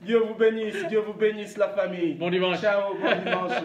Dieu vous bénisse, Dieu vous bénisse la famille. Bon dimanche. Ciao, bon dimanche.